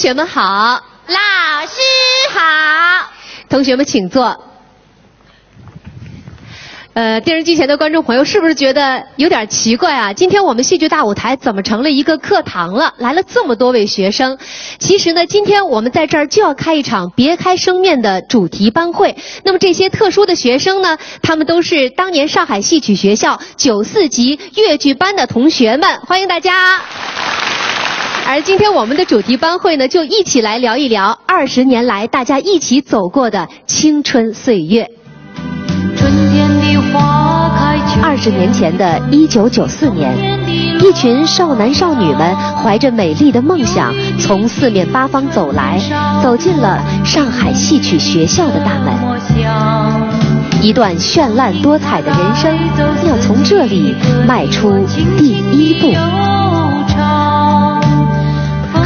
同学们好，老师好。同学们请坐。呃，电视机前的观众朋友是不是觉得有点奇怪啊？今天我们戏剧大舞台怎么成了一个课堂了？来了这么多位学生。其实呢，今天我们在这儿就要开一场别开生面的主题班会。那么这些特殊的学生呢，他们都是当年上海戏曲学校九四级越剧班的同学们，欢迎大家。而今天我们的主题班会呢，就一起来聊一聊二十年来大家一起走过的青春岁月。春天的花开，二十年前的一九九四年，一群少男少女们怀着美丽的梦想，从四面八方走来，走进了上海戏曲学校的大门。一段绚烂多彩的人生，要从这里迈出第一步。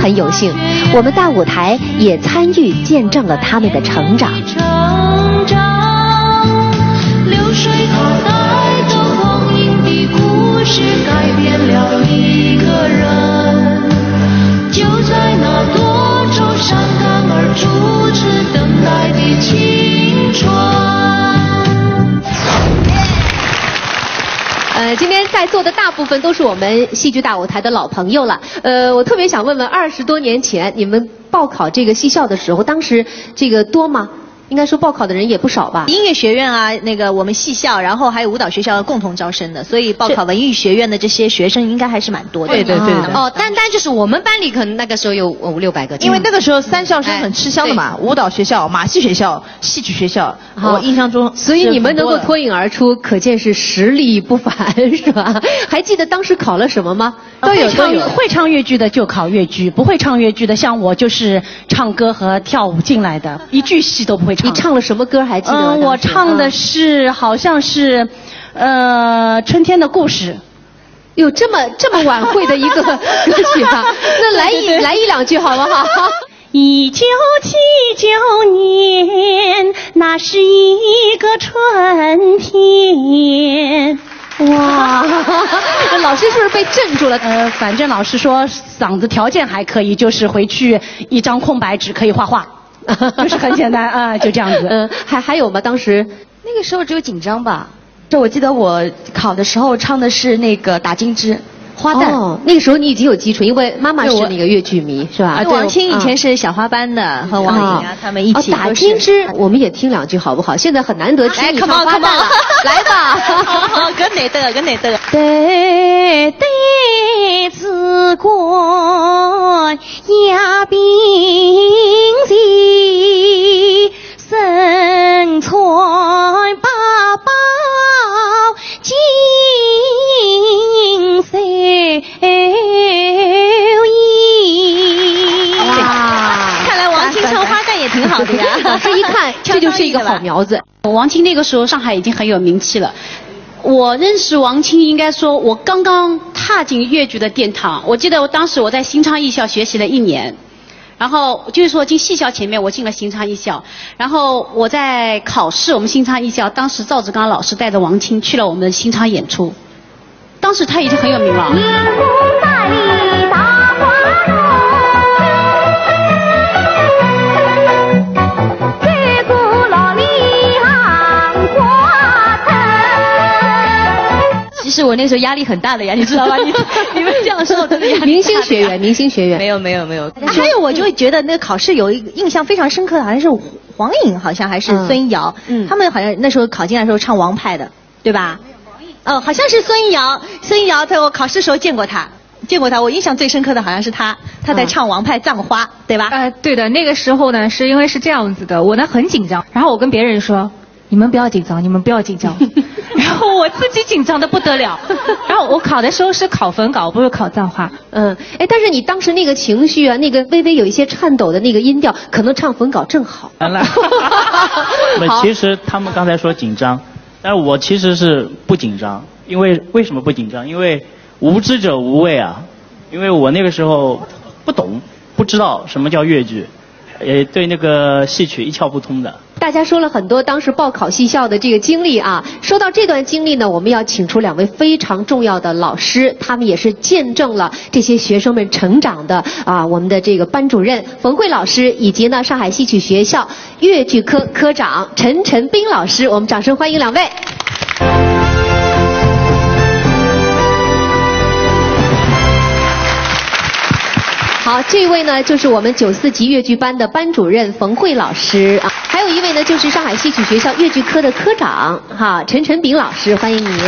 很有幸，我们大舞台也参与见证了他们的成长。成长，流水它带走光阴的故事，改变了一个人。就在那多愁善感而初次等待的青春。今天在座的大部分都是我们戏剧大舞台的老朋友了。呃，我特别想问问，二十多年前你们报考这个戏校的时候，当时这个多吗？应该说报考的人也不少吧？音乐学院啊，那个我们戏校，然后还有舞蹈学校共同招生的，所以报考文艺学院的这些学生应该还是蛮多的。对对对哦，单单就是我们班里可能那个时候有五六百个，因为那个时候三校生很吃香的嘛，舞蹈学校、马戏学校、戏曲学校，我印象中，所以你们能够脱颖而出，可见是实力不凡，是吧？还记得当时考了什么吗？都有都有。会唱越剧的就考越剧，不会唱越剧的，像我就是唱歌和跳舞进来的，一句戏都不会唱。你唱了什么歌还记得？嗯，我唱的是好像是，呃，春天的故事。有这么这么晚会的一个 歌曲啊？那来一来一两句好不好？一九七九年，那是一个春天。哇，老师是不是被镇住了？呃，反正老师说嗓子条件还可以，就是回去一张空白纸可以画画，就是很简单啊、就这样子。嗯，还还有吗？当时那个时候只有紧张吧。这我记得我考的时候唱的是那个打金枝，花旦。哦，那个时候你已经有基础，因为妈妈是那个越剧迷，是吧？对王清以前是小花班的，和王颖啊他们一起哦打金枝，我们也听两句好不好？现在很难得听哎你唱花旦了，来吧。好，跟哪的跟哪的。对对子观压兵器，身穿八宝衣。哇，看来王青唱花旦也挺好的呀。老师一看，这就是一个好苗子。王青那个时候上海已经很有名气了。我认识王青，应该说我刚刚踏进越剧的殿堂。我记得我当时我在新昌艺校学习了一年，然后就是说进戏校前面我进了新昌艺校，然后我在考试，我们新昌艺校当时赵志刚老师带着王青去了我们的新昌演出，当时他已经很有名了。其实我那时候压力很大的呀，你知道吧？你 你们这样说，我真的压力明星学员，明星学员没有没有没有。还有，我就觉得那个考试有一个印象非常深刻的，好像是黄颖，好像还是嗯孙瑶，嗯他们好像那时候考进来的时候唱王派的，对吧？哦，好像是孙瑶，孙瑶在我考试时候见过他。见过他，我印象最深刻的好像是他，他在嗯唱王派《葬花》，对吧？呃，对的，那个时候呢，是因为是这样子的，我呢很紧张，然后我跟别人说，你们不要紧张，你们不要紧张，然后我自己紧张的不得了，然后我考的时候是考粉稿，不是考葬花。嗯，哎，但是你当时那个情绪啊，那个微微有一些颤抖的那个音调，可能唱粉稿正好。完了。不，好其实他们刚才说紧张，但我其实是不紧张，因为为什么不紧张？因为无知者无畏啊，因为我那个时候不懂，不知道什么叫越剧，也对那个戏曲一窍不通的。大家说了很多当时报考戏校的这个经历啊。说到这段经历呢，我们要请出两位非常重要的老师，他们也是见证了这些学生们成长的啊。我们的这个班主任冯慧老师，以及呢上海戏曲学校越剧科科长陈晨斌老师，我们掌声欢迎两位。好，这位呢就是我们九四级越剧班的班主任冯慧老师。啊，还有一位呢就是上海戏曲学校越剧科的科长哈陈晨炳老师，欢迎你。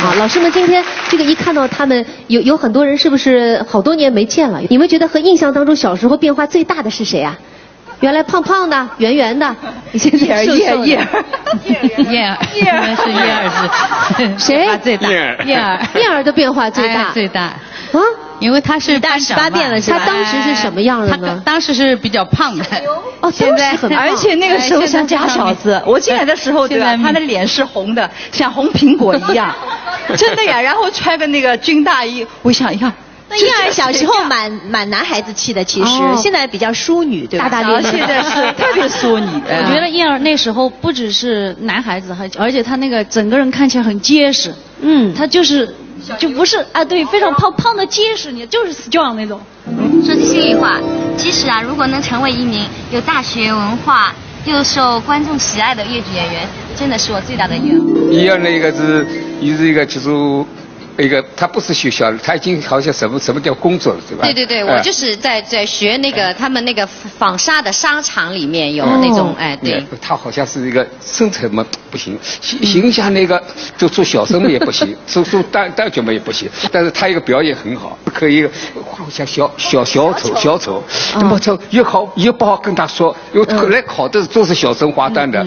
好，老师。们今天这个一看到他们，有有很多人是不是好多年没见了？你们觉得和印象当中小时候变化最大的是谁啊？原来胖胖的、圆圆的，现在 瘦瘦的。燕儿，燕儿，燕儿是燕儿是。谁？最大，燕儿。燕儿。燕儿的变化最大。哎最大，啊？因为他是班长嘛十八变了是吧？他当时是什么样的她呢？当时是比较胖的，哦，现在很胖。而且那个时候像假小子，我进来的时候，对吧？他的脸是红的，像红苹果一样，真的呀。然后穿个那个军大衣，我想一看，那燕儿小时候蛮蛮男孩子气的，其实、哦。现在比较淑女，对吧？大大咧咧。现在是特别淑女。我觉得燕儿那时候不只是男孩子，还而且他那个整个人看起来很结实，嗯，他就是就不是啊，对，非常胖胖的结实，你就是 strong 那种。说句心里话，其实啊，如果能成为一名有大学文化又受观众喜爱的越剧演员，真的是我最大的愿望。一样那个是，也是一个就是一个，他不是学校的，他已经好像什么什么叫工作了，对吧？对对对，哎。我就是在在学那个他们那个纺纱的纱厂里面有那种哎对。嗯他好像是一个身材嘛不行，形形象那个就做小生嘛也不行，做做旦旦角嘛也不行，但是他一个表演很好，可以画像小小小丑小丑，那么就又好又不好跟他说，又来考的都是小生花旦的，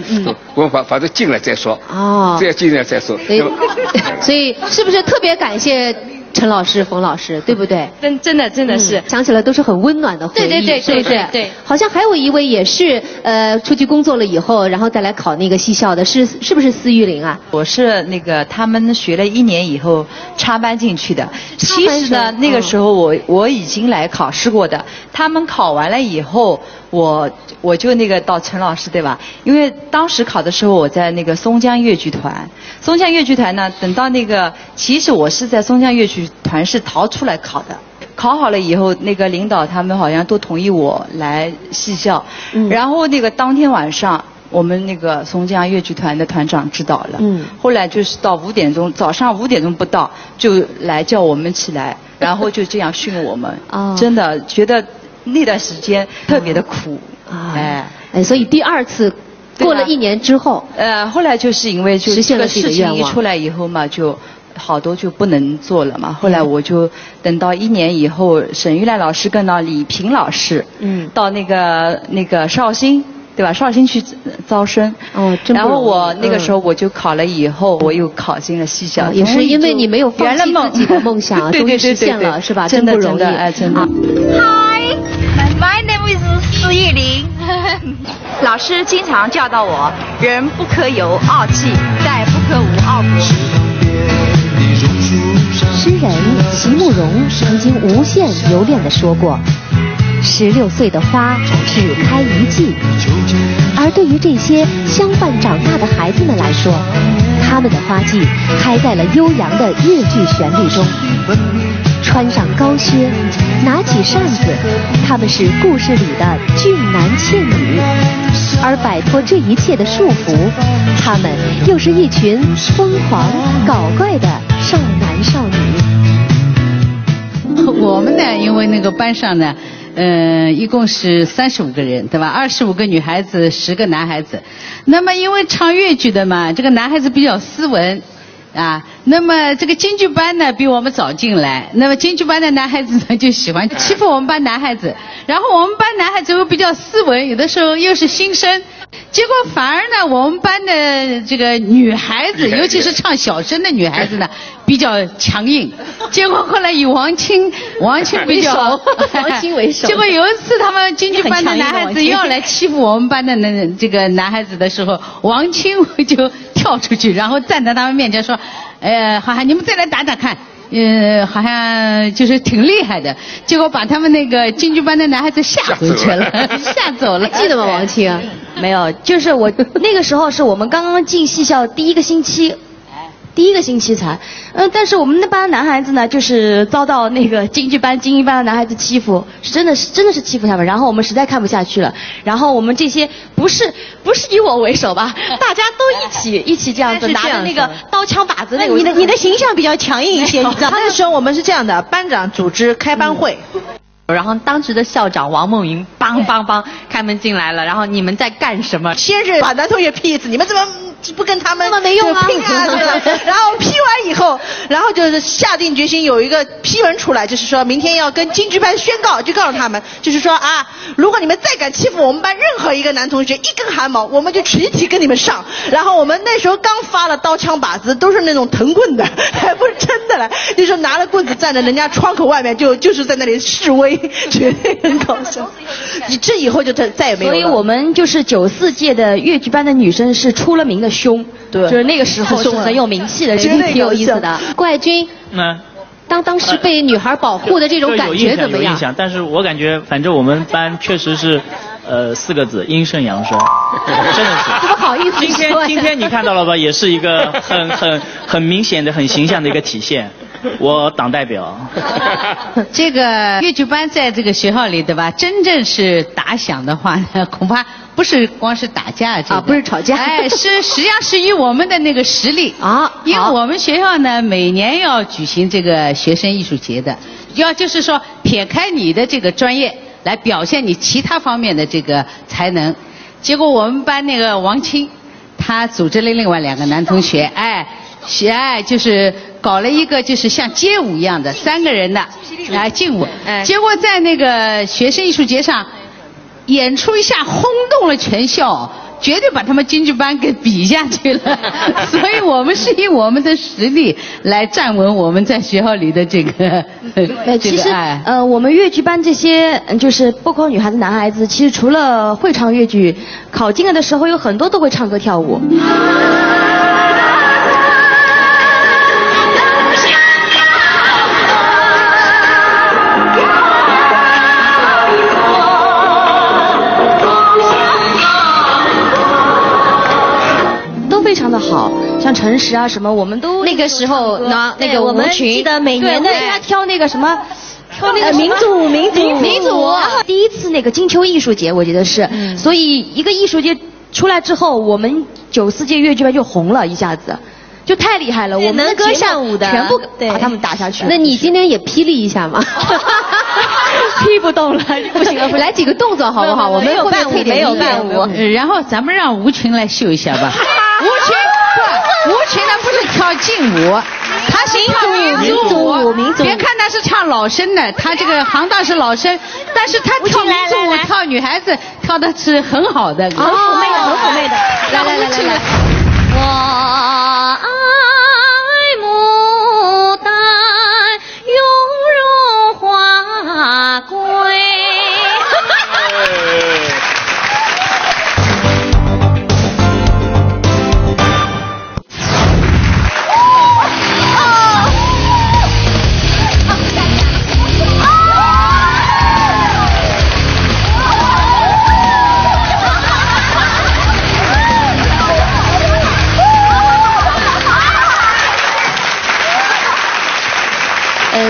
我反反正进来再说，哦。这样进来再说，所以对 所以是不是特别感谢陈老师、冯老师，对不对？真真的真的是嗯，想起来都是很温暖的回忆，对对对是不是？对对对好像还有一位也是呃出去工作了以后，然后再来考那个戏校的，是是不是司玉玲啊？我是那个他们学了一年以后插班进去的。其实呢，那个时候我我已经来考试过的。他们考完了以后，我我就那个到陈老师对吧？因为当时考的时候我在那个松江越剧团，松江越剧团呢，等到那个其实我是在松江越剧团是逃出来考的。考好了以后，那个领导他们好像都同意我来戏校，然后那个当天晚上我们那个松江越剧团的团长知道了。嗯。后来就是到五点钟，早上五点钟不到就来叫我们起来，然后就这样训我们。哦真的觉得那段时间特别的苦。啊哎。哎，所以第二次过了一年之后，呃，后来就是因为就这个事情一出来以后嘛，就好多就不能做了嘛。后来我就等到一年以后，沈玉兰老师跟到李平老师，嗯，到那个那个绍兴。对吧？绍兴去招生，哦，真不然后我那个嗯时候我就考了以后，我又考进了戏校，啊也是因为你没有放弃自己的梦想 对终于实现了是吧真的容易哎，真的。啊 My name is 施玉玲。老师经常教导我，人不可有傲气，但不可无傲博。诗人席慕容曾经无限留恋地说过：“十六岁的花只开一季。”而对于这些相伴长大的孩子们来说，他们的花季开在了悠扬的越剧旋律中。穿上高靴，拿起扇子，他们是故事里的俊男倩女；而摆脱这一切的束缚，他们又是一群疯狂搞怪的班上呢，呃，一共是三十五个人，对吧？二十五个女孩子，十个男孩子。那么因为唱越剧的嘛，这个男孩子比较斯文。啊，那么这个京剧班呢比我们早进来，那么京剧班的男孩子呢就喜欢欺负我们班男孩子，然后我们班男孩子又比较斯文，有的时候又是新生，结果反而呢我们班的这个女孩子，尤其是唱小生的女孩子呢 比较强硬，结果后来以王清王清比较 为首王清为首。结果有一次他们京剧班的男孩子要来欺负我们班的那这个男孩子的时候，王清就跳出去，然后站在他们面前说：“呃，好像你们再来打打看。”呃，好像就是挺厉害的，结果把他们那个京剧班的男孩子吓回去了，吓走了。记得吗，王青？没有，就是我那个时候是我们刚刚进戏校第一个星期。第一个星期才，嗯，但是我们那班男孩子呢，就是遭到那个京剧班、精英班的男孩子欺负，是真的是真的是欺负他们，然后我们实在看不下去了，然后我们这些不是不是以我为首吧，大家都一起一起这样子拿着那个刀枪把子那个，你的你的形象比较强硬一些，你知道吗？那时候我们是这样的，班长组织开班会。然后当时的校长王梦云梆梆梆开门进来了，然后你们在干什么？先是把男同学批一次，你们怎么不跟他们那么没用啊拼啊？对吧 然后批完以后，然后就是下定决心有一个批文出来，就是说明天要跟京剧班宣告，就告诉他们，就是说啊，如果你们再敢欺负我们班任何一个男同学一根汗毛，我们就集体跟你们上。然后我们那时候刚发了刀枪把子，都是那种藤棍的，还 不是真的嘞，就是拿了棍子站在人家窗口外面，就就是在那里示威，绝对很搞笑。你这以后就再再也没有。所以我们就是九四届的越剧班的女生是出了名的凶，对，就是那个时候是很有名气的，真的挺有意思的。怪军，那当当时被女孩保护的这种感觉怎么样？有印象，但是我感觉反正我们班确实是，呃，四个字阴盛阳衰，真的是。怎么好意思今天今天你看到了吧，也是一个很很很明显的、很形象的一个体现。我党代表。这个越剧班在这个学校里，对吧？真正是打响的话呢，恐怕不是光是打架这个。啊不是吵架。哎，是实际上是以我们的那个实力啊，因为我们学校呢每年要举行这个学生艺术节的，要就是说撇开你的这个专业来表现你其他方面的这个才能。结果我们班那个王青，他组织了另外两个男同学，哎，学哎就是搞了一个就是像街舞一样的三个人的，来劲舞，结果在那个学生艺术节上演出一下，轰动了全校。绝对把他们京剧班给比下去了，所以我们是以我们的实力来站稳我们在学校里的这个呃，这其实。呃，我们越剧班这些嗯就是不光女孩子、男孩子，其实除了会唱越剧，考进来的时候有很多都会唱歌跳舞。都像诚实啊什么，我们都那个时候那那个我们舞群记得每年的对他挑那个什么。挑那个呃民族民族民族然后第一次那个金秋艺术节，我觉得是，所以一个艺术节出来之后，我们九四届越剧班就红了一下子，就太厉害了。我们能歌善舞的全部把他们打下去。那你今天也霹雳一下嘛？劈不动了，不行了，来几个动作好不好？我们有伴舞，没有伴舞然后咱们让吴群来秀一下吧。吴群不，吴群呢不是跳劲舞，他是跳民族舞。民族舞别看他是唱老生的，他这个行当是老生，但是他跳民族舞、跳女孩子跳的是很好的，很妩媚的。很妩媚的让来来来来来我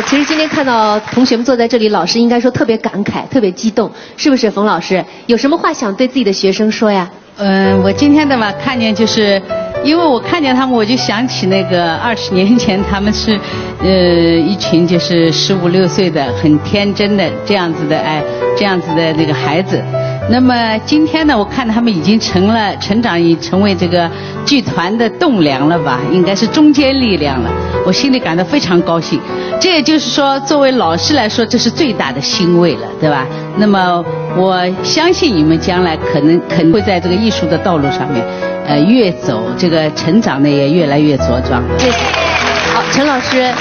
其实今天看到同学们坐在这里，老师应该说特别感慨，特别激动，是不是？冯老师有什么话想对自己的学生说呀？嗯，我今天的吧，看见就是，因为我看见他们，我就想起那个二十年前他们是，呃，一群就是十五六岁的很天真的这样子的哎，这样子的那个孩子。那么今天呢，我看他们已经成了成长，已成为这个剧团的栋梁了吧，应该是中坚力量了。我心里感到非常高兴。这也就是说，作为老师来说，这是最大的欣慰了，对吧？那么我相信你们将来可能可能会在这个艺术的道路上面，呃，越走这个成长呢也越来越茁壮。谢谢。好，陈老师，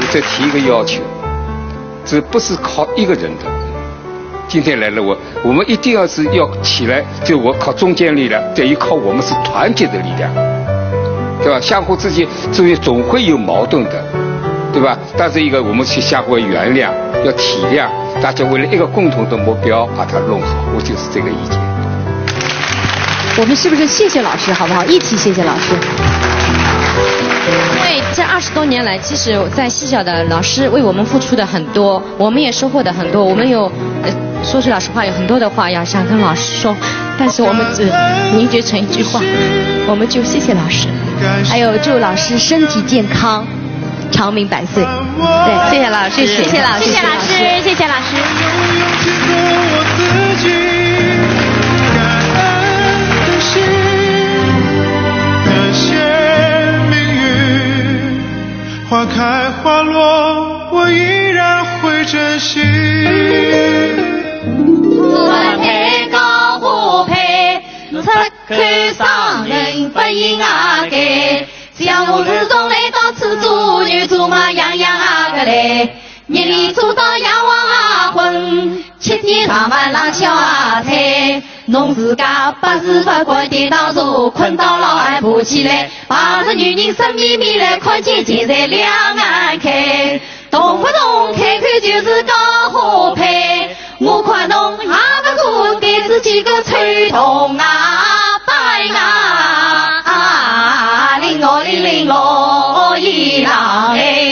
我再提一个要求，这不是靠一个人的。今天来了我，我们一定要是要起来，就我靠中间力量，等于靠我们是团结的力量，对吧？相互之间之间总会有矛盾的，对吧？但是一个我们去相互原谅，要体谅，大家为了一个共同的目标把它弄好，我就是这个意见。我们是不是谢谢老师，好不好？一起谢谢老师。因为这二十多年来，其实在西小的老师为我们付出的很多，我们也收获的很多。我们有，呃，说句老实话，有很多的话要想跟老师说，但是我们只凝结成一句话，我们就谢谢老师，还有祝老师身体健康，长命百岁。对，谢谢老师，谢谢老师谢谢老师，谢谢老师。感谢命运，花开花落，我依然会珍惜。山配高不配，出去上人不应啊该。像我日中来到此做，女做嘛样样啊个来。日里做到夜黄昏，七天上班浪小菜。侬自家不是不管颠倒坐，困到老还爬起来。碰着女人色眯眯来，看见钱财两眼开。动不动开口就是高花配，我看侬也不过给自己个吹筒啊，一郎哎。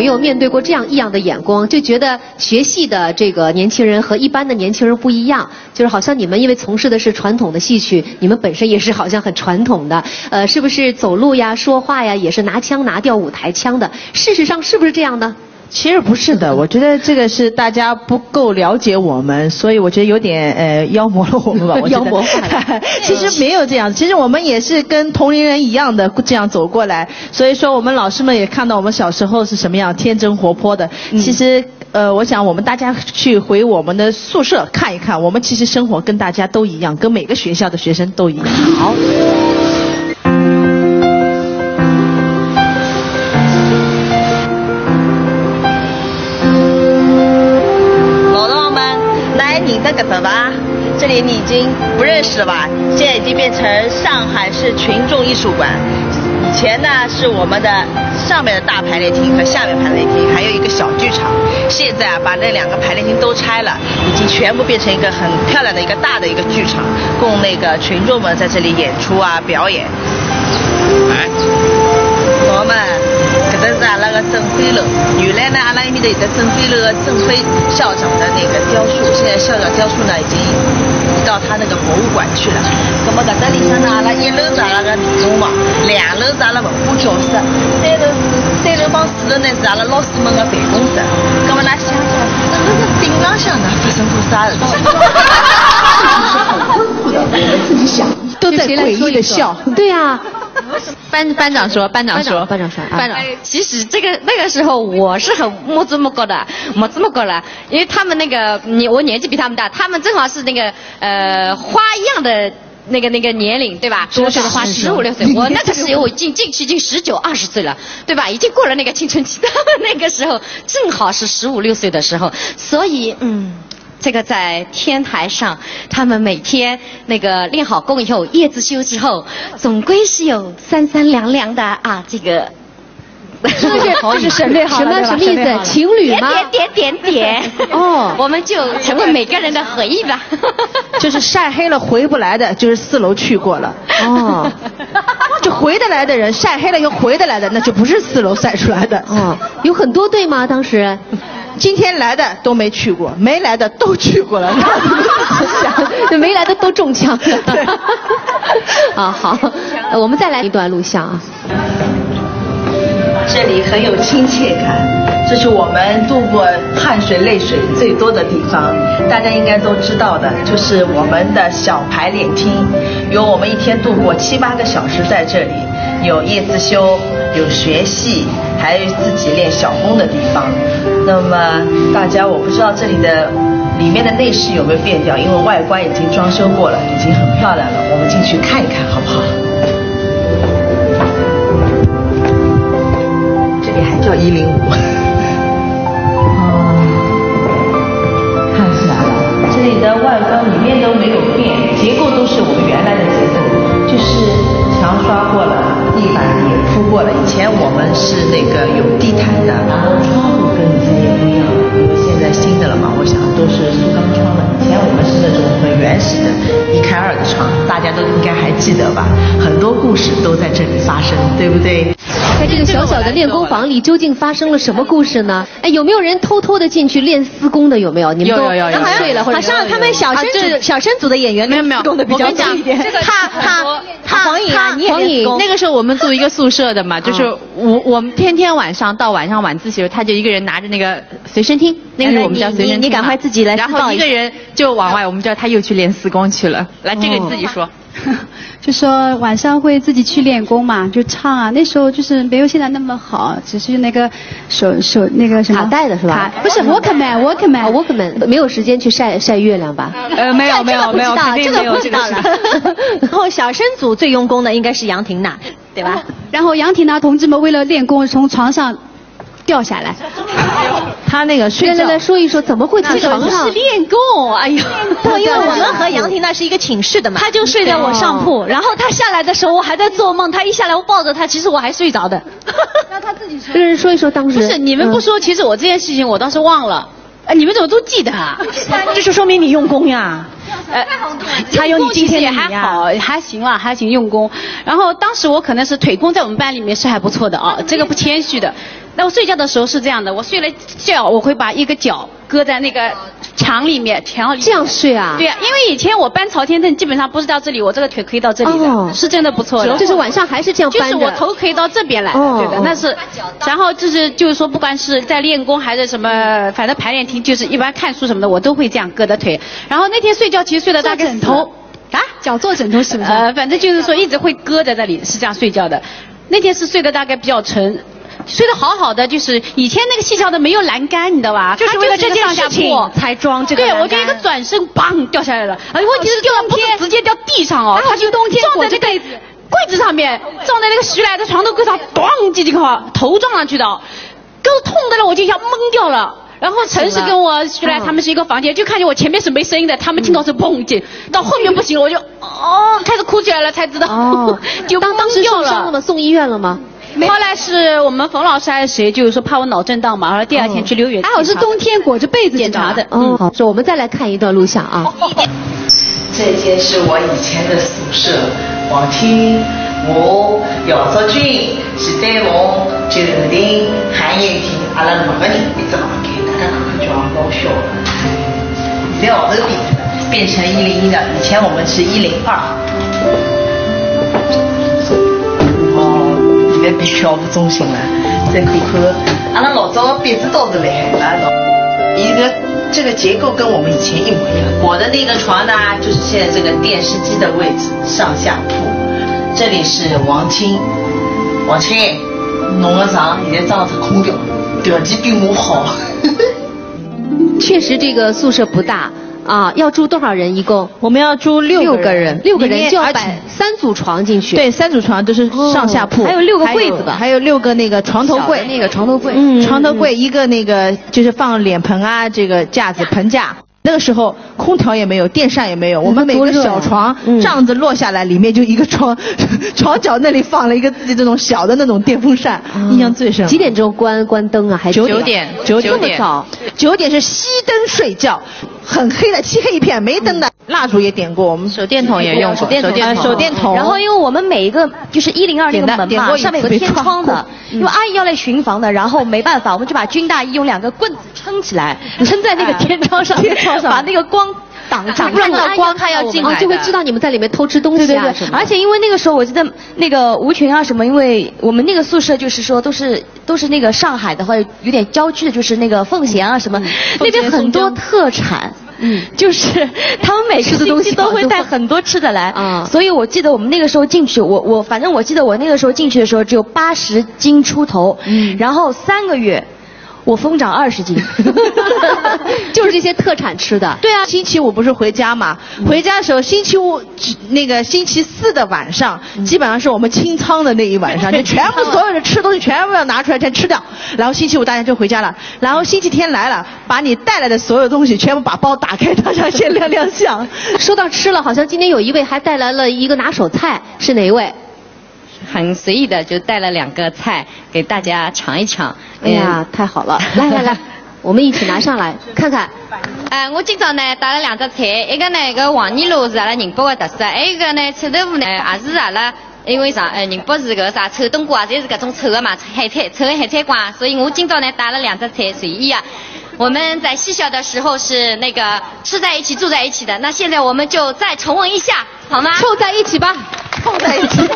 没有面对过这样异样的眼光，就觉得学戏的这个年轻人和一般的年轻人不一样，就是好像你们因为从事的是传统的戏曲，你们本身也是好像很传统的，呃，是不是走路呀、说话呀，也是拿腔拿调舞台腔的？事实上是不是这样呢？其实不是的，我觉得这个是大家不够了解我们，所以我觉得有点呃妖魔了我们吧。我觉得妖魔化了 其实没有这样，其实我们也是跟同龄人一样的这样走过来，所以说我们老师们也看到我们小时候是什么样天真活泼的。其实呃，我想我们大家去回我们的宿舍看一看，我们其实生活跟大家都一样，跟每个学校的学生都一样。好。你的个什吧？这里你已经不认识了吧？现在已经变成上海市群众艺术馆。以前呢是我们的上面的大排练厅和下面排练厅，还有一个小剧场。现在啊，把那两个排练厅都拆了，已经全部变成一个很漂亮的一个大的一个剧场，供那个群众们在这里演出啊表演。哎，朋友们，搿搭是阿拉个正飞楼。原来呢，阿拉埃面头有个正飞楼的正飞校长的那个雕塑，现在校长雕塑呢已经移到他那个博物馆去了。那么搿搭里向呢，阿拉一楼是阿拉个理工房，两楼是阿拉文化教室，三楼三楼帮四楼呢是阿拉老师们的办公室。那么㑚想想，那搿个顶浪向呢发生过啥事体？自己想，都在诡异的笑。对呀、班班长说，班长说，班长说，班长，其实这个那个时候我是很没这么过的，没这么过了，因为他们那个你我年纪比他们大，他们正好是那个呃花一样的。那个那个年龄对吧？多少岁的花十五六岁，我那个时候我已经进去已经十九二十岁了，对吧？已经过了那个青春期，他 们那个时候正好是十五六岁的时候，所以嗯。这个在天台上，他们每天那个练好功以后，夜自修之后，总归是有三三两两的啊，这个。这是这是省略好了 什么什么意思？情侣吗？点点点点。哦，我们就成为每个人的回忆吧。就是晒黑了回不来的，就是四楼去过了。哦，就回得来的人，晒黑了又回得来的，那就不是四楼晒出来的。哦，有很多对吗？当时？今天来的都没去过，没来的都去过了。就 没来的都中枪了。啊，好，呃我们再来一段录像啊。这里很有亲切感，这是我们度过汗水泪水最多的地方。大家应该都知道的，就是我们的小排练厅，有我们一天度过七八个小时在这里，有夜自修，有学戏，还有自己练小功的地方。那么大家，我不知道这里的里面的内饰有没有变掉，因为外观已经装修过了，已经很漂亮了。我们进去看一看，好不好？这里还叫一零五。看出来了，这里的外观里面都没有变，结构都是我们原来的结构，就是墙刷过了，地板也铺过了。以前我们是那个有地毯的，然后窗户跟以前也不一样，因为现在新的了嘛，我想都是塑钢窗了。以前我们是那种很原始的一开二的窗，大家都应该还记得吧？很多故事都在这里发生，对不对？在这个小小的练功房里，究竟发生了什么故事呢？哎，有没有人偷偷的进去练私功的？有没有？你们都有有有有刚睡了，或者好像他们小生组、小生组的演员没有没有我跟你讲，他他他黄你那个时候我们住一个宿舍的嘛，就是我我们天天晚上到晚上晚自习，他就一个人拿着那个随身听，那个时候我们叫随身听嘛。你你赶快自己来然后一个人就往外，我们叫他又去练四功去了。来，这个你自己说。就说晚上会自己去练功嘛，就唱啊。那时候就是没有现在那么好，只是那个手手那个什么卡带的是吧？不是 Walkman，Walkman，Walkman 没有时间去晒晒月亮吧？呃，没有没有没有，肯定这个没有这个不知道了事。然后小生组最用功的应该是杨婷娜，对吧？然后杨婷娜同志们为了练功从床上掉下来。他那个来来来说一说，怎么会在床上？是练功，哎呀，对，因为我们和 杨婷娜是一个寝室的嘛，他就睡在我上铺，然后他下来的时候我还在做梦，他一下来我抱着他，其实我还睡着的。让他自己说。跟人说一说当时。不是你们不说，其实我这件事情我倒是忘了。哎，你们怎么都记得啊？这就说明你用功呀。呃，还有你今天也还好，还行了，还行用功。然后当时我可能是腿功在我们班里面是还不错的啊，这个不谦虚的。那我睡觉的时候是这样的，我睡了觉，我会把一个脚搁在那个墙里面，墙里。这样睡啊？对啊，因为以前我搬朝天凳基本上不是到这里，我这个腿可以到这里的，哦是真的不错的。就是晚上还是这样就是我头可以到这边来，哦对的，哦那是。然后就是就是说，不管是在练功还是什么，反正排练厅就是一般看书什么的，我都会这样搁着腿。然后那天睡觉其实睡了大概枕头啊，脚坐枕头是不是？呃，反正就是说一直会搁在这里，是这样睡觉的。那天是睡得大概比较沉。睡得好好的，就是以前那个戏校的没有栏杆，你知道吧？就是为了这件事情才装这个对，我就一个转身，砰掉下来了。哎，问题是掉不是直接掉地上哦，它就冬天撞在这个柜子上面，撞在那个徐来的床头柜上，咣叽几口头撞上去的，给我痛的了，我就一下懵掉了。然后陈氏跟我徐来，他们是一个房间，就看见我前面是没声音的，他们听到是嘣一声，到后面不行了，我就哦开始哭起来了，才知道，哦 就当当时受伤了吗？送医院了吗？后来是我们冯老师还是谁，就是说怕我脑震荡嘛，然后第二天去留院，还好是冬天裹着被子检查的。嗯，好，说我们再来看一段录像啊。这间是我以前的宿舍，王清、我、姚卓俊、徐丹凤、周婷、韩燕婷，阿拉六个人一只房间，大家看看叫老小了。现在号头变了，变成一零一了，以前我们是一零二。在变票务中心了，再看看，阿拉老早别子倒是厉害，阿拉老一个这个结构跟我们以前一模一样。我的那个床呢，就是现在这个电视机的位置，上下铺。这里是王清，王清，弄个床，现在装着空调，条件比我好。确实这个宿舍不大啊，要住多少人一共？我们要住六六个人，六个人就要摆三组床进去。对，三组床都是上下铺，哦还有六个柜子吧。还有六个那个床头柜，那个床头柜。床头柜一个那个就是放脸盆啊，这个架子盆架。那个时候空调也没有，电扇也没有，我们每个小床嗯。帐子落下来，里面就一个床，床角那里放了一个自己这种小的那种电风扇，印象最深。几点钟关关灯啊？还九点。九这么早？九点是熄灯睡觉，很黑的，漆黑一片，没灯的，蜡烛也点过，我们手电筒也用过手电筒，啊手电筒。然后因为我们每一个就是一零二那个门嘛，上面有个天窗的，因为阿姨要来巡房的，然后没办法，我们就把军大衣用两个棍子撑起来，撑在那个天窗上，天窗上。把那个光挡住，挡到光看要进来哦就会知道你们在里面偷吃东西啊而且因为那个时候我记得那个吴群啊什么，因为我们那个宿舍就是说都是都是那个上海的话有点郊区的，就是那个奉贤啊什么，那边很多特产。嗯，就是他们每个吃的东西都会带很多吃的来，啊所以我记得我们那个时候进去，我我反正我记得我那个时候进去的时候只有八十斤出头，嗯。然后三个月我疯长二十斤，就是这些特产吃的。对啊，星期五不是回家嘛？回家的时候，星期五那个星期四的晚上，基本上是我们清仓的那一晚上，就全部所有的吃东西全部要拿出来全吃掉。然后星期五大家就回家了，然后星期天来了，把你带来的所有东西全部把包打开，大家先亮亮相。说到吃了，好像今天有一位还带来了一个拿手菜，是哪一位？很随意的就带了两个菜给大家尝一尝。哎呀，太好了！来来来，我们一起拿上来 看看。呃，我今朝呢带了两只菜，一个呢个黄泥螺是阿拉宁波的特色，还有一个呢臭豆腐呢也是阿拉。因为啥？呃，宁波是个啥臭冬瓜，侪是各种臭的嘛，海菜，臭的海菜瓜，所以我今朝呢带了两只菜随意啊。我们在细小的时候是那个吃在一起、住在一起的，那现在我们就再重温一下，好吗？凑在一起吧，凑在一起。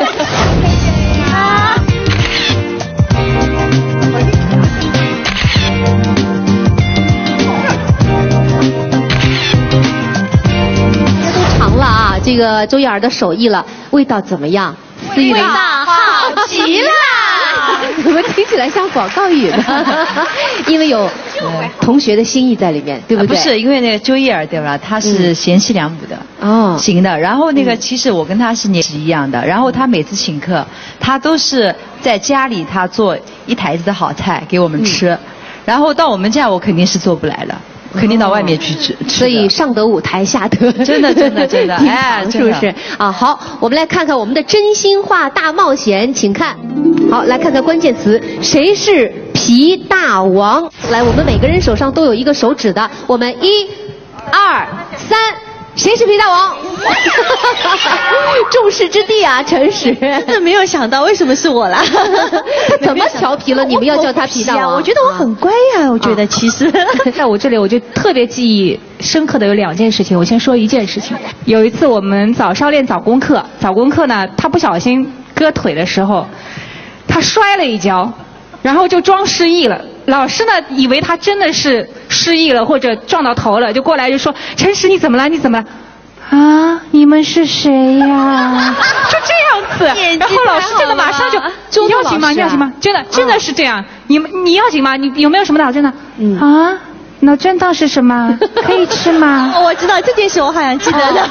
都尝了啊，这个周燕儿的手艺了，味道怎么样？味道好极了。怎么听起来像广告语呢？因为有呃同学的心意在里面，对不对？啊不是，因为那个周叶儿对吧？她是贤妻良母的。哦，行的。然后那个其实我跟她是年纪一样的。然后她每次请客，她都是在家里她做一台子的好菜给我们吃，然后到我们家我肯定是做不来的。肯定到外面去吃，所以上得舞台，下得 真的真的真的厅 哎是不是啊？好，我们来看看我们的真心话大冒险，请看，好，来看看关键词，谁是皮大王？来，我们每个人手上都有一个手指的，我们一、二、三。谁是皮大王？众矢之的啊，诚实。真的没有想到，为什么是我啦？他 怎么调皮了？你们要叫他皮大王？我觉得我很乖呀，我觉得其实。在我这里，我就特别记忆深刻的有两件事情。我先说一件事情，有一次我们早上练早功课，早功课呢，他不小心割腿的时候，他摔了一跤，然后就装失忆了。老师呢，以为他真的是失忆了或者撞到头了，就过来就说：“陈实，你怎么了？你怎么了？”啊，你们是谁呀？就这样子，然后老师真的马上就，你要紧吗？你要紧吗？真的真的是这样。你们你要紧吗？你有没有什么打针呢？嗯啊。脑震荡是什么？可以吃吗？哦，我知道这件事，我好像记得的。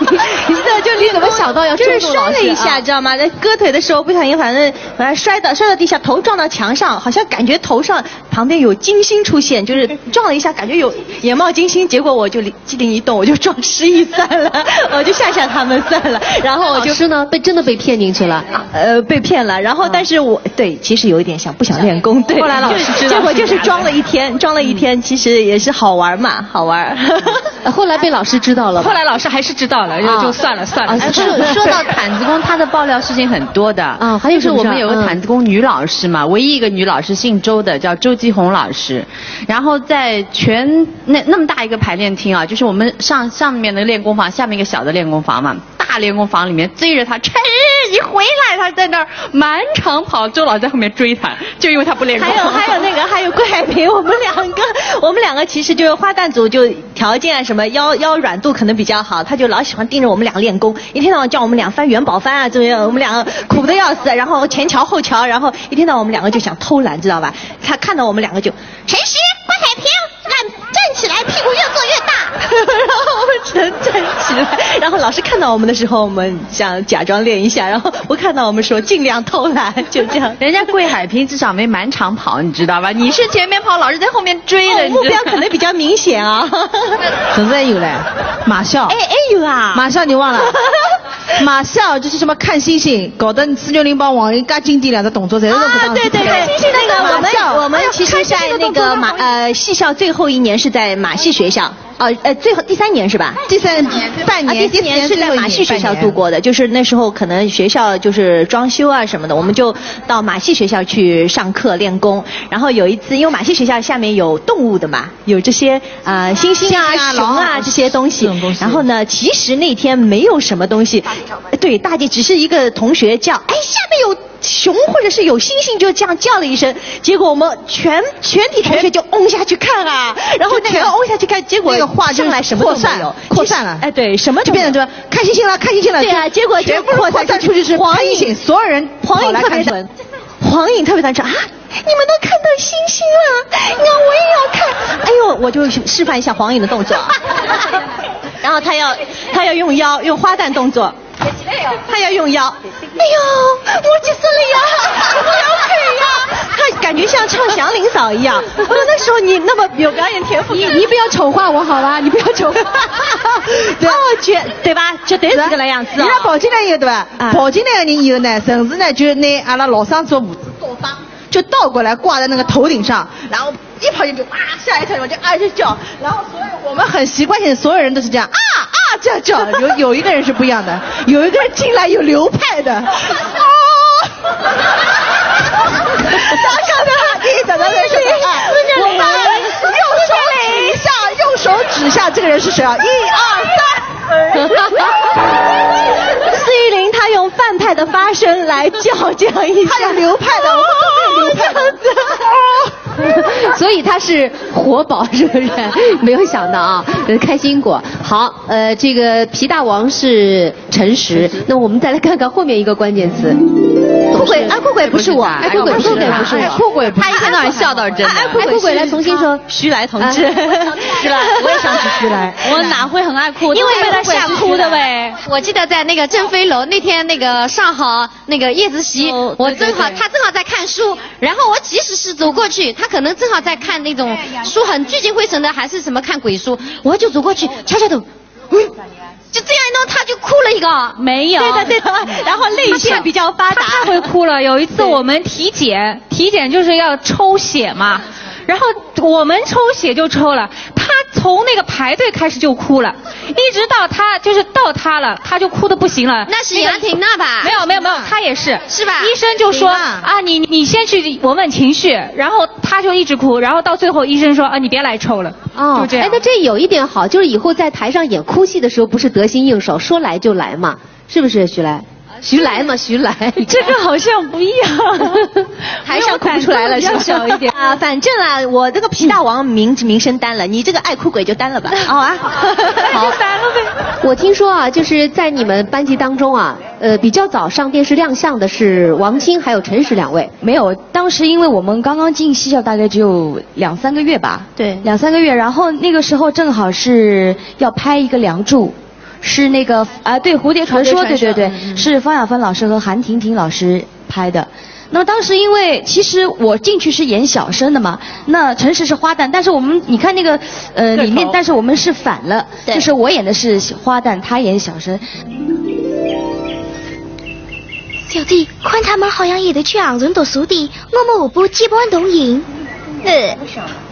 记得就你怎么想到要就是摔了一下，啊知道吗？在割腿的时候不小心，反正反正摔到摔到地下，头撞到墙上，好像感觉头上旁边有金星出现，就是撞了一下，感觉有眼冒金星，结果我就机灵一动，我就撞失忆算了，我就吓吓他们算了，然后我就老师呢被真的被骗进去了，呃，被骗了。然后，但是我对其实有一点想不想练功，对。后来老师就知道结果就是装了一天，装了一天，其实也是好玩嘛，好玩。后来被老师知道了，后来老师还是知道了，就啊就算了算了。哎说说到毯子工，他的爆料事情很多的啊还有就是我们有个毯子工女老师嘛，唯一一个女老师姓周的，叫周继红老师。然后在全那那么大一个排练厅啊，就是我们上上面的练功房，下面一个小的练功房嘛。大练功房里面追着他，陈日，你回来！他在那儿满场跑，周老在后面追他，就因为他不练功。还有还有那个还有郭海平，我们两个 我们两个其实就是花旦组就条件啊什么腰腰软度可能比较好，他就老喜欢盯着我们俩练功，一天到晚叫我们俩翻元宝翻啊，怎么样我们两个苦的要死，然后前桥后桥，然后一天到晚我们两个就想偷懒，知道吧？他看到我们两个就陈实、关海平，站站起来，屁股越坐越大。然 后我们站站起来，然后老师看到我们的时候，我们想假装练一下，然后我看到我们说尽量偷懒，就这样。人家桂海平至少没满场跑，你知道吧？你是前面跑，老师在后面追的，哦 目标可能比较明显啊。甚至还有嘞，马笑。哎哎有啊，马笑你忘了？马笑就是什么看星星，搞得四六零帮王一嘎经典两个动作，侪是搿啊，对对对对，那个我们我们其实在那个马呃戏校最后一年是在马戏学校。呃呃，最后第三年是吧？第三半年啊第四年是在马戏学校度过的，就是那时候可能学校就是装修啊什么的，我们就到马戏学校去上课练功。然后有一次，因为马戏学校下面有动物的嘛，有这些呃猩猩啊、猩猩啊熊啊这些东西。然后呢，其实那天没有什么东西，对，大姐只是一个同学叫，哎，下面有。熊或者是有星星，就这样叫了一声，结果我们全全体同学就嗡下去看啊，然后全嗡下去看，结果那个话就是上来什么都扩散扩散了哎，对，什么就变成这这看星星了，看星星了。对啊，结果就全部扩扩散出去是黄颖看星星，所有人黄影特别跑来看新闻单，黄影特别单纯啊。你们都看到星星了，那我也要看。哎呦，我就示范一下黄影的动作，然后他要他要用腰，用花旦动作，他要用腰。哎呦，我急死了呀！我要配呀！他感觉像唱祥林嫂一样。我说那时候你那么有表演天赋，你你不要丑化我好吧？你不要丑化。哦，绝对吧？绝对是这个来样子哦。伊拉跑进来以后对吧？啊跑进来的人以后呢，甚至呢就拿阿拉老生做舞姿倒放，就倒过来挂在那个头顶上，然后一跑进去哇吓一跳，我就啊就叫，然后所有我们很习惯性，所有人都是这样啊啊这样叫，有有一个人是不一样的，有一个人进来有流派的，啊。大家的，你等等等等，我们用手指下，用手指下，这个人是谁啊？一二三。司玉玲她用范派的发声来叫这样一下，他有流派的，我们都没有流派的。所以他是活宝，是不是？没有想到啊，呃 开心果。好，呃，这个皮大王是诚实，那我们再来看看后面一个关键词。酷鬼，爱酷鬼不是我，爱酷鬼不是我不是我，酷鬼不是他一天到晚笑到真的。爱酷爱酷鬼来重新说，徐来同志，徐来，我也想起徐来，我哪会很爱哭？因为被他吓哭的呗。我记得在那个正飞楼那天，那个上好那个叶子席，哦我正好他正好在看书，然后我即使是走过去，他可能正好在看那种书很聚精会神的，还是什么看鬼书，我就走过去悄悄的，嗯，就这样一弄，他就哭了一个。没有，对的对的，然后泪腺比较发达，他太会哭了。有一次我们体检，体检就是要抽血嘛，然后我们抽血就抽了，他从那个排队开始就哭了，一直到他就是到他了，他就哭的不行了。那是个杨婷娜吧？没有没有没有，他也是。是吧？医生就说啊，你你先去闻闻情绪，然后他就一直哭，然后到最后医生说啊，你别来抽了，哦，就这样。哎，那这有一点好，就是以后在台上演哭戏的时候，不是得心应手，说来就来嘛，是不是徐来？徐来嘛，徐来。这个好像不一样。台上哭不出来了，是不是？小一点 啊，反正啊，我这个皮大王名名声单了，你这个爱哭鬼就单了吧，好啊，好，单了呗。我听说啊，就是在你们班级当中啊，呃，比较早上电视亮相的是王晶还有陈实两位。没有，当时因为我们刚刚进戏校，大概只有两三个月吧。对两三个月。然后那个时候正好是要拍一个《梁祝》，是那个啊，对《蝴蝶传说》，对对对，是方小芬老师和韩婷婷老师拍的。那么当时因为其实我进去是演小生的嘛，那陈实是花旦，但是我们你看那个呃里面，但是我们是反了，就是我演的是花旦，他演小生。小弟，看他们好像演得去杭州读书的，我们何不结伴同行？呃，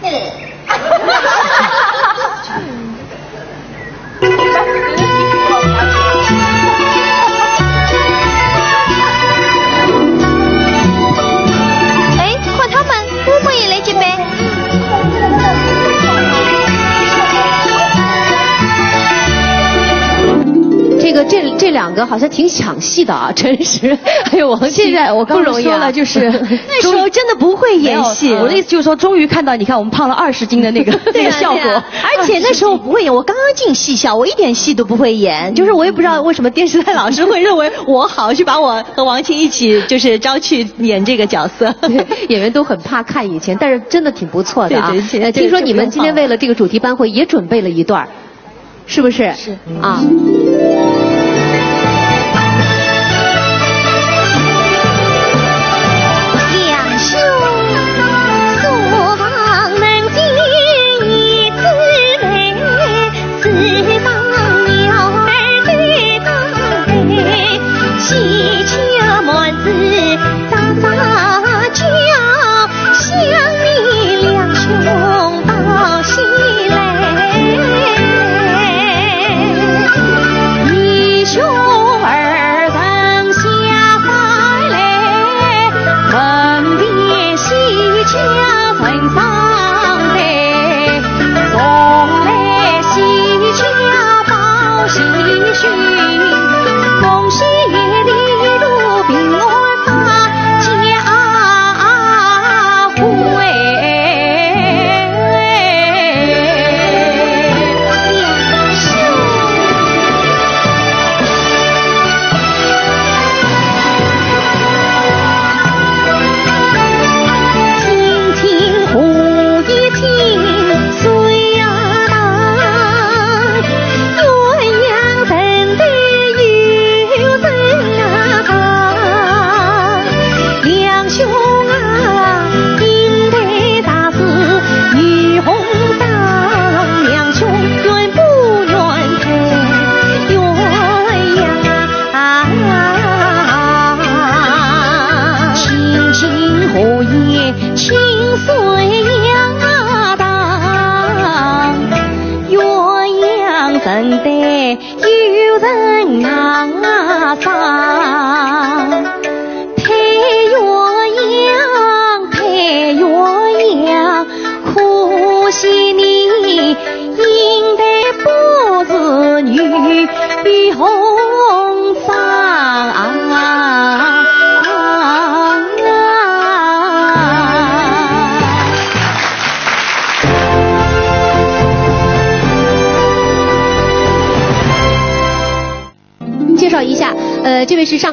哎，这两个好像挺抢戏的啊，陈实还有王庆。现在我刚不容易啊刚说了，就是 那时候真的不会演戏我的意思就是说，终于看到你看我们胖了二十斤的那个 那个效果啊。而且那时候不会演，我刚刚进戏校，我一点戏都不会演，就是我也不知道为什么电视台老师会认为我好，去把我和王青一起就是招去演这个角色。对演员都很怕看以前，但是真的挺不错的啊。听说你们今天为了这个主题班会也准备了一段是不是？是啊。两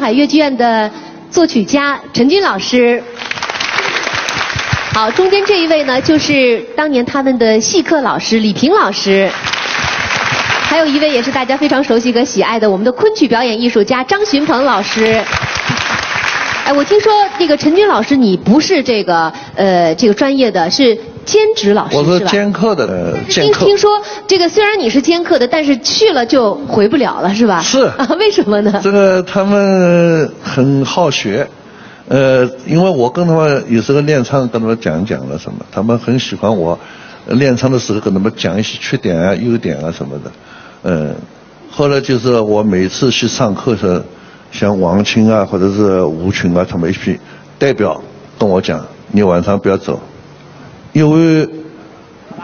海越剧院的作曲家陈军老师。好，中间这一位呢，就是当年他们的戏课老师李平老师。还有一位也是大家非常熟悉和喜爱的我们的昆曲表演艺术家张寻鹏老师。哎，我听说那个陈军老师，你不是这个呃这个专业的，是兼职老师我是？兼课的，呃兼课。听听说这个虽然你是兼课的，但是去了就回不了了，是吧？是啊，为什么呢？这个他们很好学，呃，因为我跟他们有时候练唱跟他们讲讲了什么，他们很喜欢我呃练唱的时候跟他们讲一些缺点啊、优点啊什么的，嗯、后来就是我每次去上课的时候，像王青啊或者是吴群啊，他们一批代表跟我讲，你晚上不要走，因为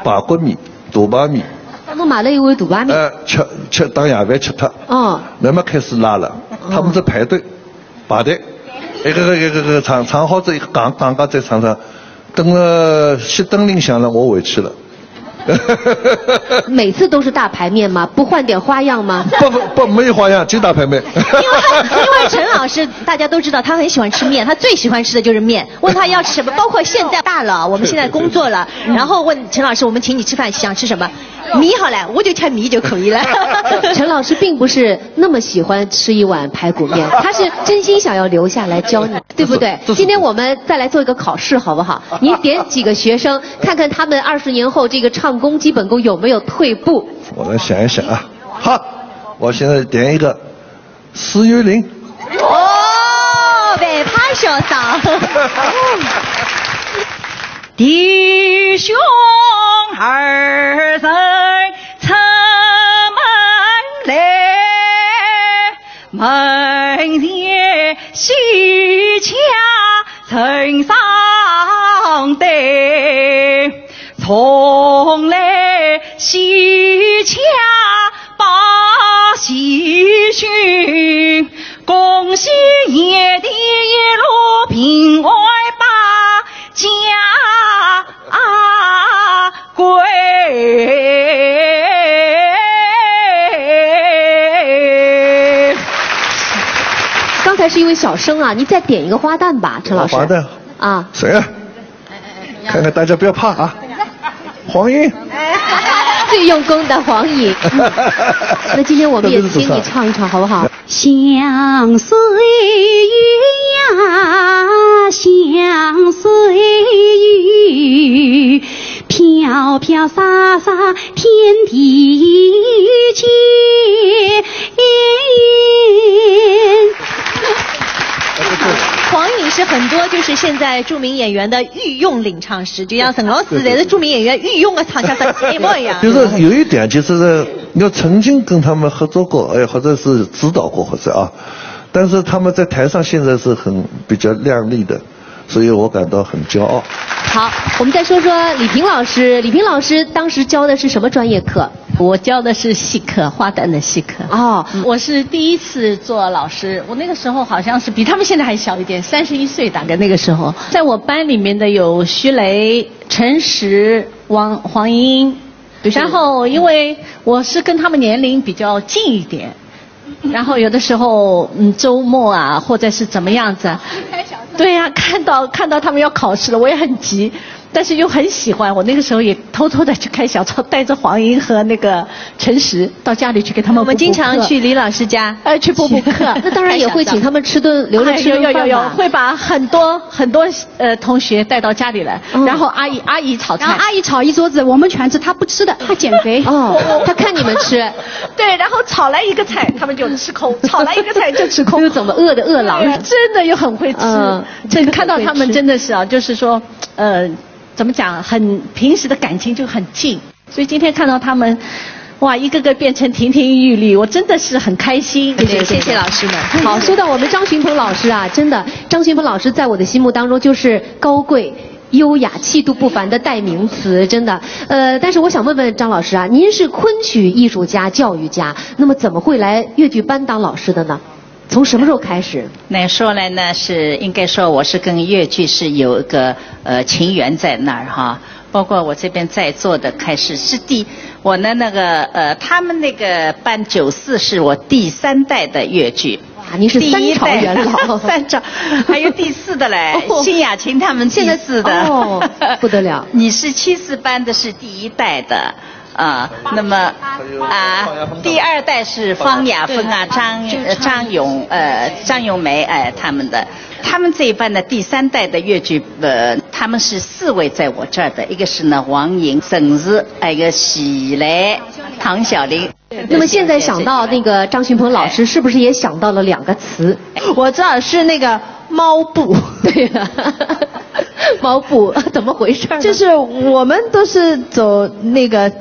排骨面、大排面，他们买了一碗大排面。呃，吃吃当夜饭吃脱。哦。那么开始拉了，他们在排队排队，一个个一个个唱唱好这一个刚刚刚再唱唱，等了熄灯铃响了，我回去了。每次都是大排面吗？不换点花样吗？不不不，没有花样，就大排面。因为 陈老师大家都知道，他很喜欢吃面，他最喜欢吃的就是面。问他要吃什么，包括现在大了，我们现在工作了，然后问陈老师，我们请你吃饭，想吃什么？米好了，我就吃米就可以了。陈老师并不是那么喜欢吃一碗排骨面，他是真心想要留下来教你，对不对？今天我们再来做一个考试，好不好？你点几个学生，看看他们二十年后这个唱功基本功有没有退步？我来想一想啊。好，我现在点一个石玉玲。哦，外派小嫂。弟兄二人出门来，门前喜鹊成双对，从是因为小生啊，你再点一个花旦吧，陈老师。花旦啊，谁啊？看看大家不要怕啊。黄莺。最用功的黄莺。那今天我们也请你唱一唱，好不好？相随雨呀，相随雨，飘飘洒洒天地间。黄颖是很多就是现在著名演员的御用领唱师，就像沈老师也是著名演员御用的唱腔，像一模一样。就是有一点，就是 要曾经跟他们合作过，哎，或者是指导过，或者啊，但是他们在台上现在是很比较靓丽的，所以我感到很骄傲。好，我们再说说李萍老师。李萍老师当时教的是什么专业课？我教的是戏课，花旦的戏课。哦，我是第一次做老师，我那个时候好像是比他们现在还小一点，三十一岁大概那个时候。在我班里面的有徐雷、陈实、王黄英，然后因为我是跟他们年龄比较近一点，然后有的时候嗯周末啊或者是怎么样子，对呀、看到看到他们要考试了，我也很急。但是又很喜欢，我那个时候也偷偷的去开小灶，带着黄英和那个陈实到家里去给他们我们经常去李老师家，呃，去补补课。那当然也会请他们吃顿留着吃有有会把很多很多呃同学带到家里来，然后阿姨阿姨炒菜，然后阿姨炒一桌子，我们全吃，她不吃的，她减肥。哦，她看你们吃，对，然后炒来一个菜，他们就吃空；炒来一个菜就吃空。又怎么饿的饿狼真的又很会吃。嗯，真看到他们真的是啊，就是说，呃，怎么讲，很平时的感情就很近，所以今天看到他们。哇，一个个变成亭亭玉立，我真的是很开心。谢谢，谢谢老师们。好，说到我们张群鹏老师啊，真的，张群鹏老师在我的心目当中就是高贵。优雅、气度不凡的代名词，真的。呃，但是我想问问张老师啊，您是昆曲艺术家、教育家，那么怎么会来越剧班当老师的呢？从什么时候开始？那说来呢，是应该说我是跟越剧是有一个呃情缘在那儿哈。包括我这边在座的开始是第我呢那个呃他们那个班九四是我第三代的越剧。哇，您是三朝元老，三朝，还有第四的嘞，哦辛雅琴他们第四的，哦，不得了。你是七四班的是第一代的。啊，那么啊，第二代是方雅芬啊，张呃张勇呃张咏梅哎、他们的，他们这一班的第三代的越剧呃，他们是四位在我这儿的，一个是呢王莹、沈日，还有一个喜来、唐小玲。那么现在想到那个张群鹏老师，是不是也想到了两个词？我知道是那个猫步，对呀、猫步 怎么回事呢？就是我们都是走那个。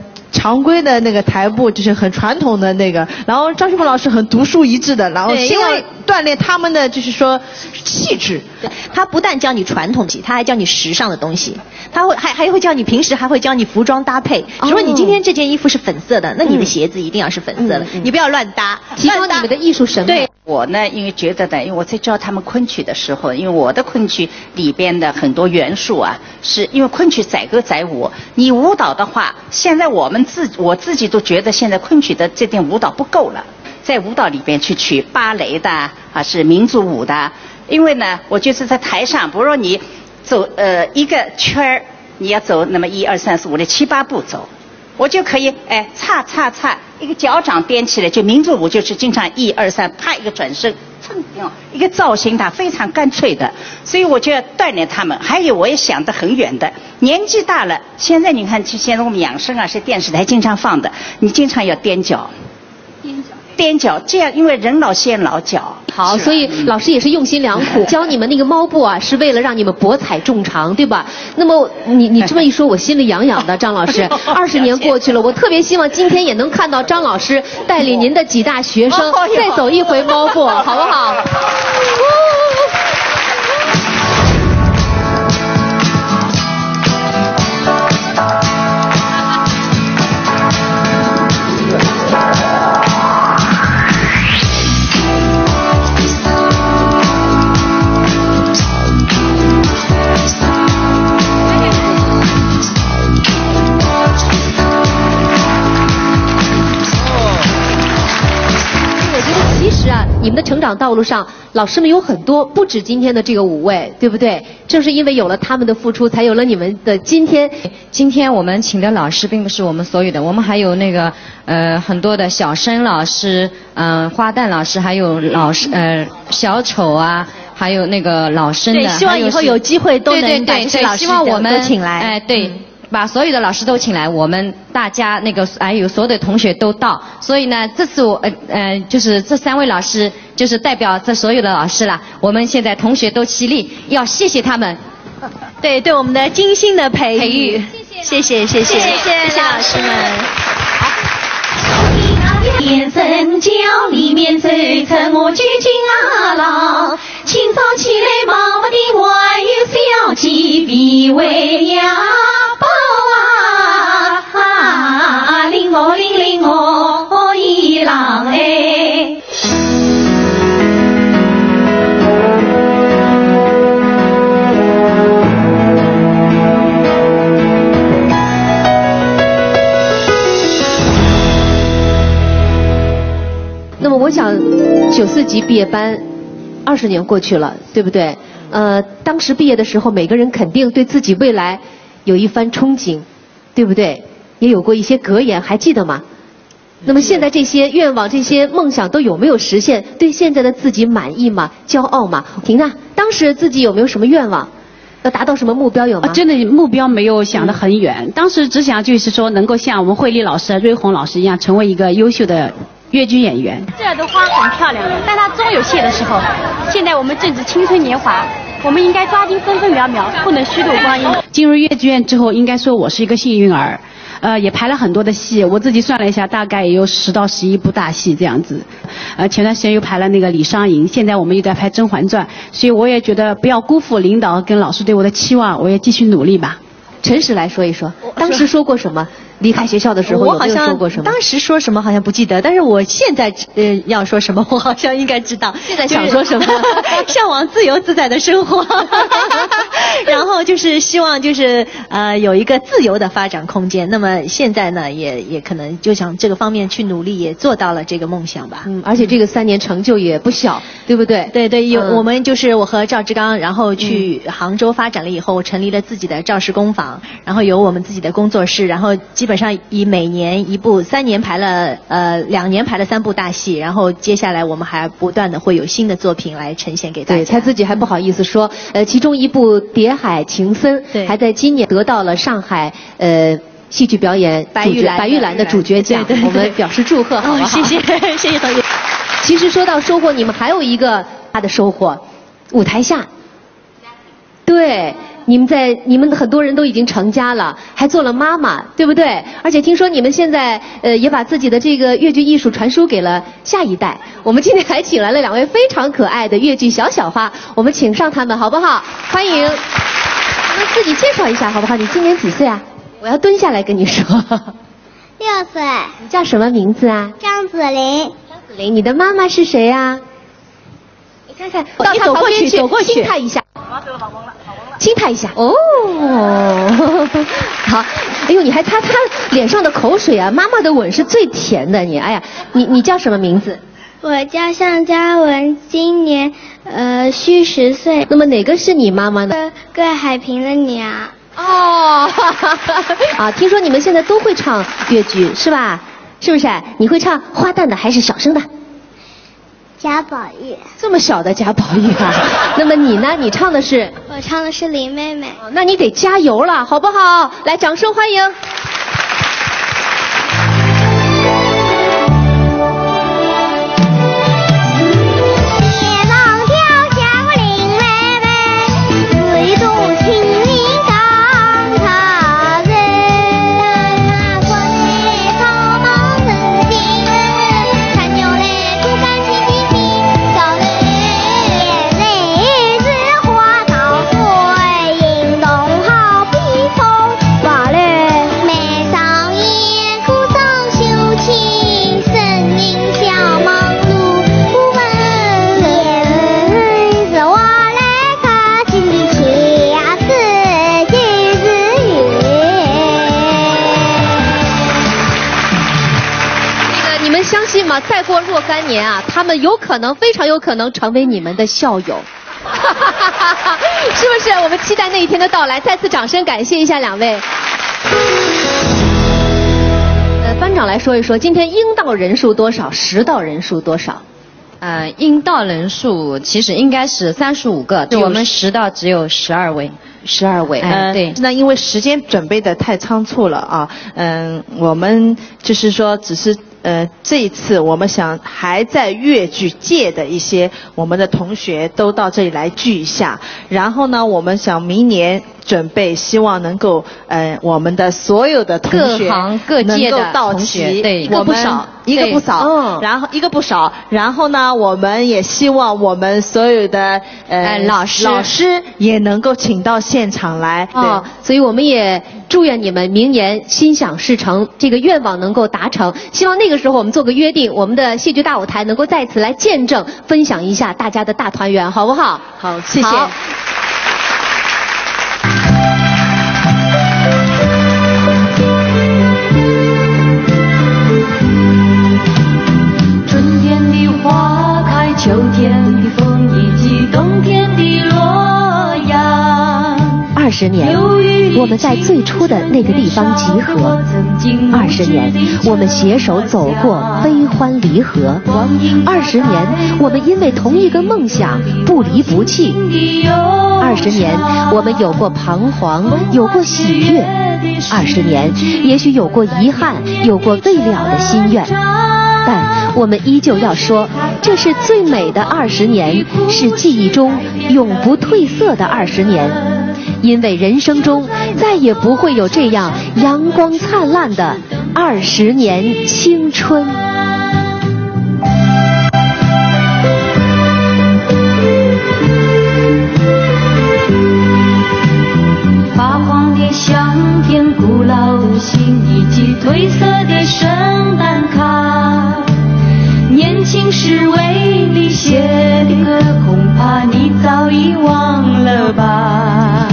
常规的那个台步，就是很传统的那个。然后张旭鹏老师很独树一帜的，然后先要对因为锻炼他们的就是说气质。他不但教你传统戏，他还教你时尚的东西，他会还还会教你平时还会教你服装搭配。哦比如说你今天这件衣服是粉色的，那你的鞋子一定要是粉色的，你不要乱搭，提高你们的艺术审美。对，我呢，因为觉得呢，因为我在教他们昆曲的时候，因为我的昆曲里边的很多元素啊，是因为昆曲载歌载舞。你舞蹈的话，现在我们自我自己都觉得现在昆曲的这点舞蹈不够了，在舞蹈里边去取芭蕾的啊，是民族舞的。因为呢，我就是在台上，比如你走呃一个圈儿，你要走那么一二三四五六七八步走。我就可以哎，叉叉叉，一个脚掌踮起来，就民族舞就是经常一二三，啪一个转身，蹭一个造型，它非常干脆的，所以我就要锻炼他们。还有我也想得很远的，年纪大了，现在你看，就现在我们养生啊，是电视台经常放的，你经常要踮脚，踮脚，这样因为人老先老脚。好，所以老师也是用心良苦，教你们那个猫步啊，是为了让你们博采众长，对吧？那么你你这么一说，我心里痒痒的，张老师。二十年过去了，我特别希望今天也能看到张老师带领您的几大学生 再走一回猫步，好不好？长道路上，老师们有很多，不止今天的这个五位，对不对？正是因为有了他们的付出，才有了你们的今天。今天我们请的老师并不是我们所有的，我们还有那个呃很多的小生老师，嗯、花旦老师，还有老师呃小丑啊，还有那个老生的。对希望以后有机会都能把这些老师都希望我们都请来哎、对。把所有的老师都请来，我们大家那个还有所有的同学都到，所以呢，这次我呃呃就是这三位老师就是代表这所有的老师了，我们现在同学都起立，要谢谢他们。对对我们的精心的培培育。谢，谢谢谢谢谢。谢老师们。天生教里面走成我究竟阿郎，清早起来忙不的还有小鸡比喂呀包啊，铃哦铃铃哦一郎哎。那么我想，九四级毕业班，二十年过去了，对不对？呃，当时毕业的时候，每个人肯定对自己未来有一番憧憬，对不对？也有过一些格言，还记得吗？那么现在这些愿望、这些梦想都有没有实现？对现在的自己满意吗？骄傲吗？婷娜，当时自己有没有什么愿望？要达到什么目标有吗？啊真的目标没有想得很远，当时只想就是说能够像我们慧丽老师、瑞红老师一样，成为一个优秀的越剧演员。这儿的花很漂亮，但它终有谢的时候。现在我们正值青春年华，我们应该抓紧分分秒秒，不能虚度光阴。进入越剧院之后，应该说我是一个幸运儿，呃，也排了很多的戏，我自己算了一下，大概也有十到十一部大戏这样子。呃，前段时间又排了那个李商隐，现在我们又在拍《甄嬛传》，所以我也觉得不要辜负领导跟老师对我的期望，我也继续努力吧。诚实来说一说，当时说过什么？离开学校的时候我好像说过什么？当时说什么好像不记得，但是我现在呃要说什么，我好像应该知道。现在想说什么？向往自由自在的生活，然后就是希望就是呃有一个自由的发展空间。那么现在呢，也也可能就想这个方面去努力，也做到了这个梦想吧。嗯，而且这个三年成就也不小，对不对？对对，有、嗯我们就是我和赵志刚，然后去杭州发展了以后，成立了自己的赵氏工坊，然后有我们自己的工作室，然后基本上以每年一部，三年排了呃两年排了三部大戏，然后接下来我们还不断的会有新的作品来呈现给大对家。他自己还不好意思说，呃，其中一部《谍海情深》还在今年得到了上海呃戏剧表演白玉兰白玉兰的主角奖对对，对我们表示祝贺，好不好？哦谢谢谢谢导演。其实说到收获，你们还有一个大的收获，舞台下。对？你们在你们很多人都已经成家了，还做了妈妈，对不对？而且听说你们现在呃也把自己的这个越剧艺术传输给了下一代。我们今天还请来了两位非常可爱的越剧小小花，我们请上他们好不好？欢迎，他们自己介绍一下好不好？你今年几岁啊？我要蹲下来跟你说。六岁。你叫什么名字啊？张子琳。张子琳，你的妈妈是谁呀、你看看，到他你走过旁边去去走过去亲他一下。亲他一下哦，好，哎呦，你还擦擦脸上的口水啊！妈妈的吻是最甜的，你，哎呀，你你叫什么名字？我叫向嘉文，今年呃虚十岁。那么哪个是你妈妈呢？桂海平的娘。哦，啊，听说你们现在都会唱越剧是吧？是不是？你会唱花旦的还是小生的？贾宝玉。这么小的贾宝玉啊？那么你呢？你唱的是？我唱的是林妹妹。哦那你得加油了，好不好？来，掌声欢迎。年啊，他们有可能，非常有可能成为你们的校友。是不是？我们期待那一天的到来。再次掌声感谢一下两位。呃，班长来说一说，今天应到人数多少？实到人数多少？呃，应到人数其实应该是三十五个，我们实到只有十二位。十二位，嗯，对。那因为时间准备的太仓促了啊，嗯，我们就是说，只是呃，这一次我们想还在越剧界的一些我们的同学都到这里来聚一下，然后呢，我们想明年准备，希望能够呃，我们的所有的同学各行各界的能够到同齐，一个不少一个不少，嗯然后一个不少，然后呢，我们也希望我们所有的呃哎老师老师也能够请到现场来，哦，所以我们也祝愿你们明年心想事成，这个愿望能够达成。希望那个时候我们做个约定，我们的戏剧大舞台能够再次来见证、分享一下大家的大团圆，好不好？好，谢谢。冬天的洛阳。二十年，我们在最初的那个地方集合。二十年，我们携手走过悲欢离合。二十年，我们因为同一个梦想不离不弃。二十年，我们有过彷徨，有过喜悦。二十年，也许有过遗憾，有过未了的心愿。但我们依旧要说，这是最美的二十年，是记忆中永不褪色的二十年。因为人生中再也不会有这样阳光灿烂的二十年青春。发黄的相片、古老的信以及褪色的圣诞卡，情诗为你写的歌恐怕你早已忘了吧。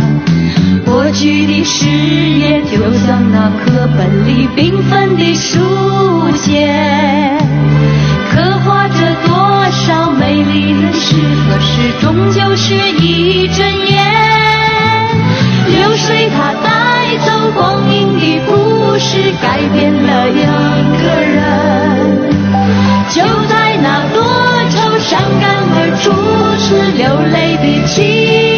过去的誓言就像那课本里缤纷的书签刻画着多少美丽的诗可是终究是一阵烟流水它带走光阴的故事改变了两个人。就在那多愁善感，而初是流泪的情。